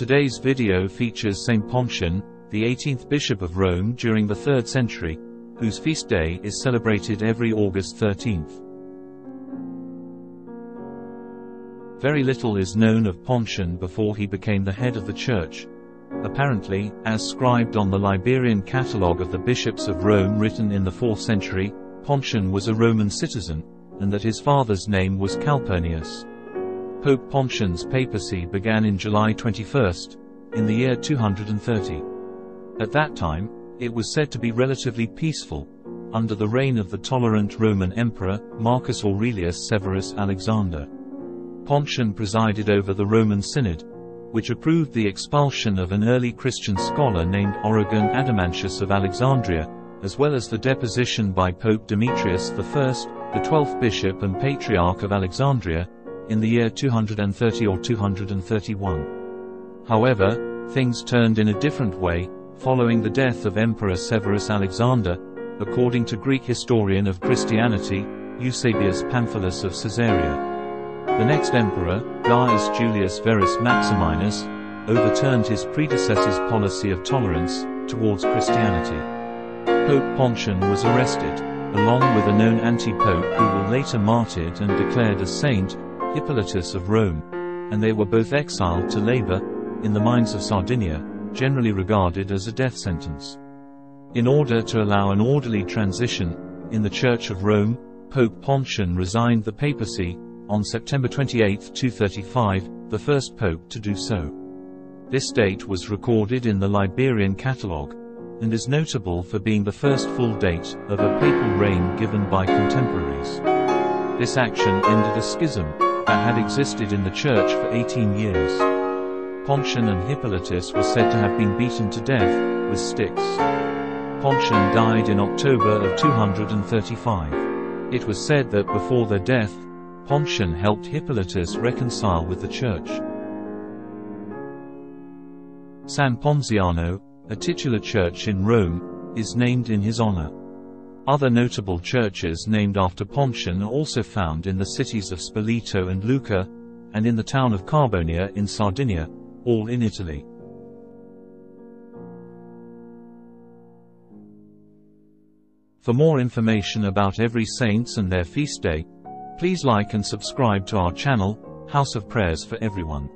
Today's video features Saint Pontian, the 18th Bishop of Rome during the 3rd century, whose feast day is celebrated every August 13th. Very little is known of Pontian before he became the head of the church. Apparently, as scribed on the Liberian catalogue of the bishops of Rome written in the 4th century, Pontian was a Roman citizen, and that his father's name was Calpurnius. Pope Pontian's papacy began in July 21, in the year 230. At that time, it was said to be relatively peaceful, under the reign of the tolerant Roman Emperor, Marcus Aurelius Severus Alexander. Pontian presided over the Roman Synod, which approved the expulsion of an early Christian scholar named Origen Adamantius of Alexandria, as well as the deposition by Pope Demetrius I, the twelfth bishop and patriarch of Alexandria, in the year 230 or 231. However, things turned in a different way, following the death of Emperor Severus Alexander, according to Greek historian of Christianity, Eusebius Pamphilus of Caesarea. The next emperor, Gaius Julius Verus Maximinus, overturned his predecessor's policy of tolerance towards Christianity. Pope Pontian was arrested, along with a known anti-pope who were later martyred and declared a saint, Hippolytus of Rome, and they were both exiled to labor, in the mines of Sardinia, generally regarded as a death sentence. In order to allow an orderly transition, in the Church of Rome, Pope Pontian resigned the papacy, on September 28, 235, the first pope to do so. This date was recorded in the Liberian catalogue, and is notable for being the first full date of a papal reign given by contemporaries. This action ended a schism, that had existed in the church for 18 years. Pontian and Hippolytus were said to have been beaten to death with sticks. Pontian died in October of 235. It was said that before their death, Pontian helped Hippolytus reconcile with the church. San Ponziano, a titular church in Rome, is named in his honor. Other notable churches named after Pontian are also found in the cities of Spoleto and Lucca, and in the town of Carbonia in Sardinia, all in Italy. For more information about every saints and their feast day, please like and subscribe to our channel, House of Prayers for Everyone.